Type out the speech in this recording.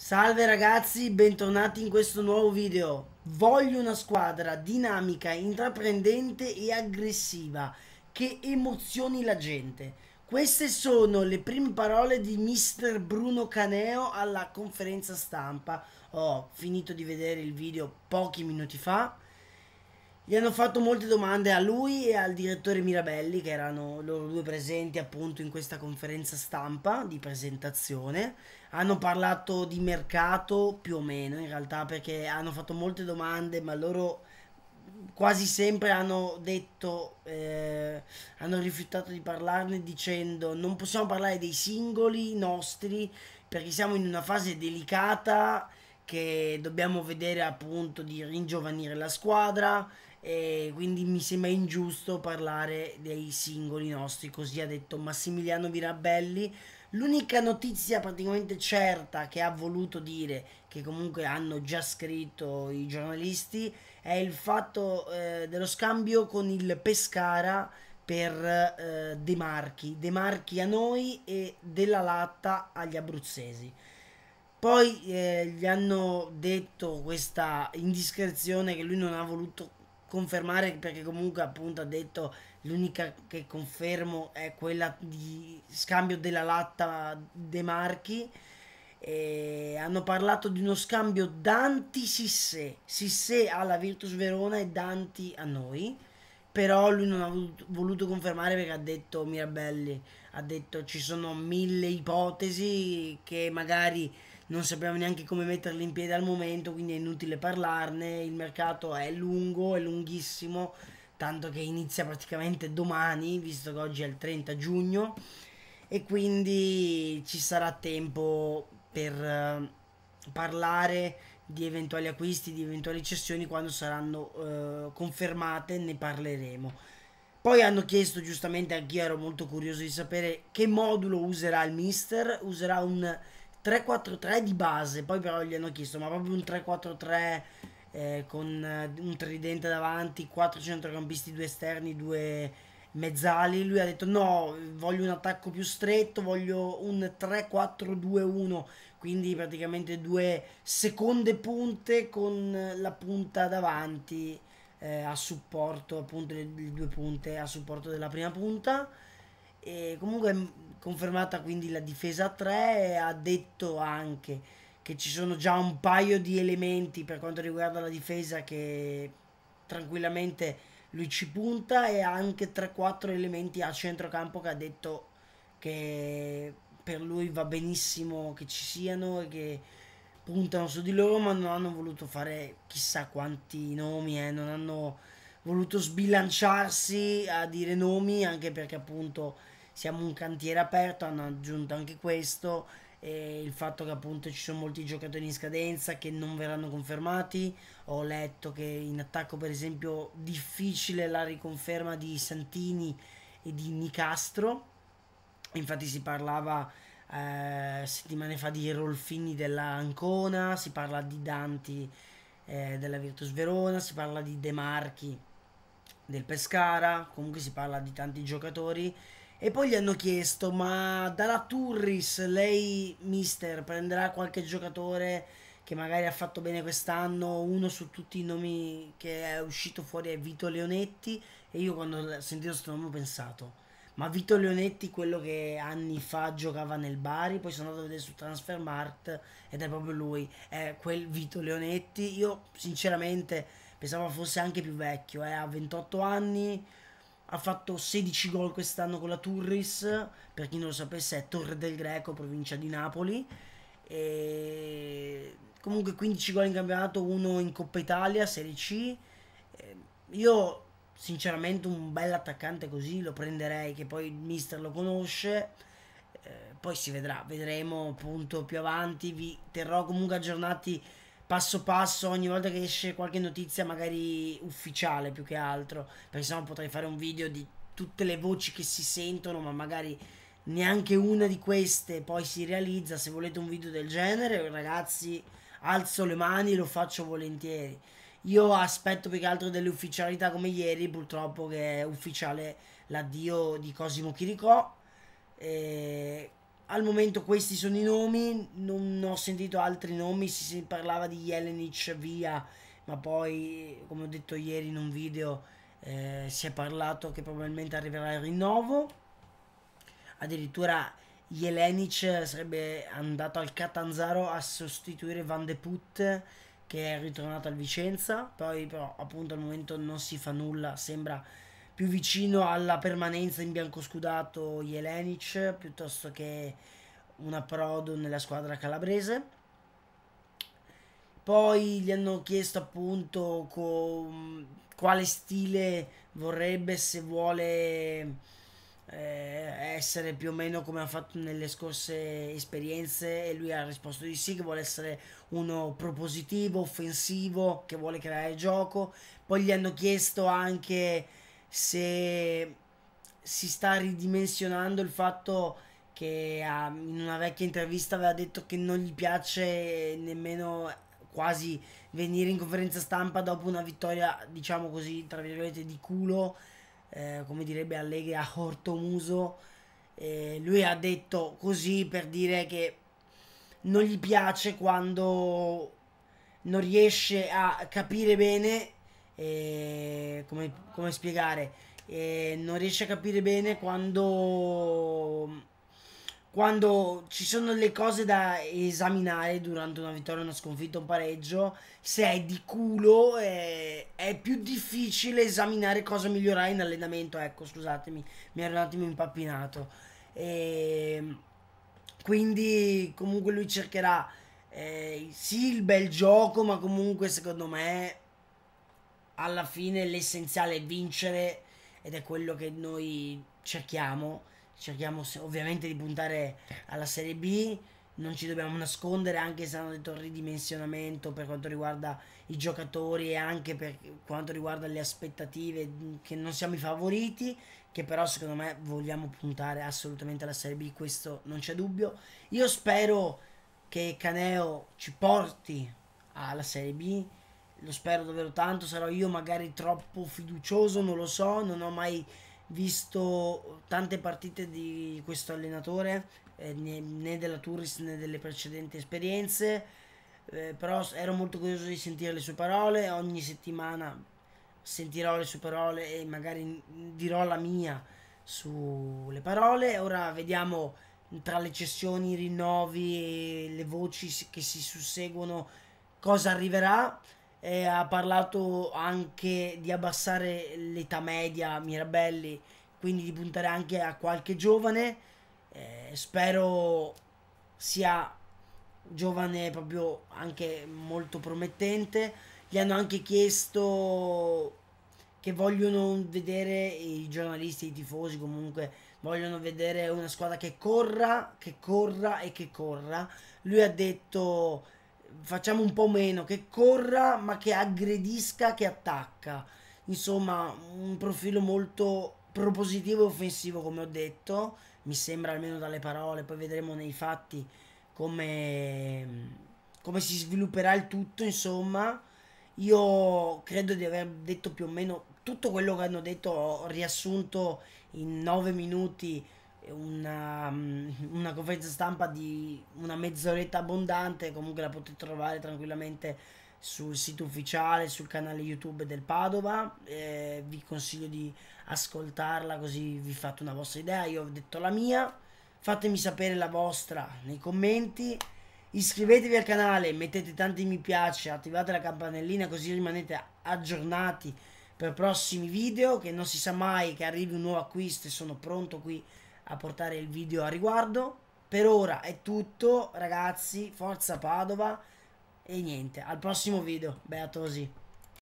Salve ragazzi, bentornati in questo nuovo video. Voglio una squadra dinamica, intraprendente e aggressiva che emozioni la gente. Queste sono le prime parole di mister Bruno Caneo alla conferenza stampa. Ho finito di vedere il video pochi minuti fa gli hanno fatto molte domande a lui e al direttore Mirabelli, che erano loro due presenti appunto in questa conferenza stampa di presentazione. Hanno parlato di mercato più o meno in realtà perché hanno fatto molte domande, ma loro quasi sempre hanno detto, eh, hanno rifiutato di parlarne dicendo non possiamo parlare dei singoli nostri perché siamo in una fase delicata che dobbiamo vedere appunto di ringiovanire la squadra e quindi mi sembra ingiusto parlare dei singoli nostri, così ha detto Massimiliano Virabelli. L'unica notizia praticamente certa che ha voluto dire, che comunque hanno già scritto i giornalisti, è il fatto eh, dello scambio con il Pescara per eh, De Marchi, De Marchi a noi e della latta agli abruzzesi. Poi eh, gli hanno detto questa indiscrezione che lui non ha voluto confermare perché comunque appunto ha detto l'unica che confermo è quella di scambio della latta De Marchi. E hanno parlato di uno scambio Danti Sissé. Alla Virtus Verona e Danti a noi. Però lui non ha voluto confermare perché ha detto Mirabelli. Ha detto ci sono mille ipotesi che magari non sappiamo neanche come metterli in piedi al momento, quindi è inutile parlarne, il mercato è lungo, è lunghissimo, tanto che inizia praticamente domani, visto che oggi è il 30 giugno, e quindi ci sarà tempo per uh, parlare di eventuali acquisti, di eventuali cessioni quando saranno uh, confermate, ne parleremo. Poi hanno chiesto giustamente, anch'io ero molto curioso di sapere che modulo userà il mister, userà un 3-4-3 di base, poi però gli hanno chiesto, ma proprio un 3-4-3 eh, con eh, un tridente davanti, 4 centrocampisti, 2 esterni, 2 mezzali. Lui ha detto no, voglio un attacco più stretto, voglio un 3-4-2-1, quindi praticamente due seconde punte con la punta davanti eh, a supporto, appunto le, le due punte a supporto della prima punta. E comunque confermata quindi la difesa a 3 e ha detto anche che ci sono già un paio di elementi per quanto riguarda la difesa che tranquillamente lui ci punta e anche 3-4 elementi a centrocampo che ha detto che per lui va benissimo che ci siano e che puntano su di loro ma non hanno voluto fare chissà quanti nomi eh, non hanno voluto sbilanciarsi a dire nomi anche perché appunto siamo un cantiere aperto, hanno aggiunto anche questo e il fatto che appunto ci sono molti giocatori in scadenza che non verranno confermati. Ho letto che in attacco per esempio difficile la riconferma di Santini e di Nicastro. Infatti si parlava eh, settimane fa di Rolfini della Ancona, si parla di Danti eh, della Virtus Verona, si parla di De Marchi del Pescara, comunque si parla di tanti giocatori e poi gli hanno chiesto, ma dalla Turris lei, mister, prenderà qualche giocatore che magari ha fatto bene quest'anno? Uno su tutti i nomi che è uscito fuori è Vito Leonetti. E io quando ho sentito questo nome ho pensato, ma Vito Leonetti, quello che anni fa giocava nel Bari, poi sono andato a vedere su Transfermarkt ed è proprio lui, è quel Vito Leonetti. Io sinceramente pensavo fosse anche più vecchio, eh, ha 28 anni ha fatto 16 gol quest'anno con la Turris, per chi non lo sapesse è Torre del Greco, provincia di Napoli. E comunque 15 gol in campionato, uno in Coppa Italia, Serie C. Io sinceramente un bel attaccante così lo prenderei, che poi il mister lo conosce. Eh, poi si vedrà, vedremo appunto più avanti. Vi terrò comunque aggiornati passo passo ogni volta che esce qualche notizia magari ufficiale più che altro. Perché sennò potrei fare un video di tutte le voci che si sentono ma magari neanche una di queste poi si realizza. Se volete un video del genere ragazzi alzo le mani lo faccio volentieri. Io aspetto più che altro delle ufficialità come ieri purtroppo che è ufficiale l'addio di Cosimo Chiricò. E al momento questi sono i nomi, non ho sentito altri nomi, si parlava di Jelenic via, ma poi come ho detto ieri in un video eh, si è parlato che probabilmente arriverà il rinnovo, addirittura Jelenic sarebbe andato al Catanzaro a sostituire Van de Put che è ritornato al Vicenza, poi però appunto al momento non si fa nulla, sembra più vicino alla permanenza in biancoscudato Jelenic piuttosto che un approdo nella squadra calabrese. Poi gli hanno chiesto appunto quale stile vorrebbe, se vuole eh, essere più o meno come ha fatto nelle scorse esperienze e lui ha risposto di sì, che vuole essere uno propositivo, offensivo, che vuole creare gioco. Poi gli hanno chiesto anche se si sta ridimensionando il fatto che ah, in una vecchia intervista aveva detto che non gli piace nemmeno quasi venire in conferenza stampa dopo una vittoria, diciamo così, tra virgolette, di culo, eh, come direbbe Allegri a Hortomuso. Eh, lui ha detto così per dire che non gli piace quando non riesce a capire bene e come, come spiegare? E non riesce a capire bene quando quando ci sono le cose da esaminare durante una vittoria, una sconfitta, un pareggio, se è di culo è, è, più difficile esaminare cosa migliorare in allenamento. Ecco, scusatemi, mi ero un attimo impappinato. Quindi comunque lui cercherà eh, sì il bel gioco, ma comunque secondo me alla fine l'essenziale è vincere ed è quello che noi cerchiamo. Cerchiamo ovviamente di puntare alla Serie B, non ci dobbiamo nascondere anche se hanno detto ridimensionamento per quanto riguarda i giocatori e anche per quanto riguarda le aspettative che non siamo i favoriti che però secondo me vogliamo puntare assolutamente alla Serie B questo non c'è dubbio. Io spero che Caneo ci porti alla Serie B lo spero davvero tanto, sarò io magari troppo fiducioso, non lo so, non ho mai visto tante partite di questo allenatore, eh, né, né, della Tourist né delle precedenti esperienze, eh, però ero molto curioso di sentire le sue parole, ogni settimana sentirò le sue parole e magari dirò la mia sulle parole, ora vediamo tra le cessioni, i rinnovi e le voci che si susseguono cosa arriverà eh, ha parlato anche di abbassare l'età media Mirabelli, quindi di puntare anche a qualche giovane. Eh, spero sia giovane proprio anche molto promettente. Gli hanno anche chiesto che vogliono vedere i giornalisti, i tifosi comunque vogliono vedere una squadra che corra, che corra e che corra. Lui ha detto facciamo un po' meno, che corra ma che aggredisca, che attacca. Insomma, un profilo molto propositivo e offensivo come ho detto, mi sembra almeno dalle parole, poi vedremo nei fatti come, come si svilupperà il tutto, insomma. Io credo di aver detto più o meno tutto quello che hanno detto, ho riassunto in 9 minuti una, mm, una, conferenza stampa di una mezz'oretta abbondante, comunque la potete trovare tranquillamente sul sito ufficiale, sul canale YouTube del Padova. Eh, vi consiglio di ascoltarla così vi fate una vostra idea. Io ho detto la mia, fatemi sapere la vostra nei commenti. Iscrivetevi al canale, mettete tanti mi piace, attivate la campanellina così rimanete aggiornati per prossimi video che non si sa mai che arrivi un nuovo acquisto e sono pronto qui a portare il video a riguardo. Per ora è tutto, ragazzi. Forza Padova. E niente, al prossimo video. Beatosi.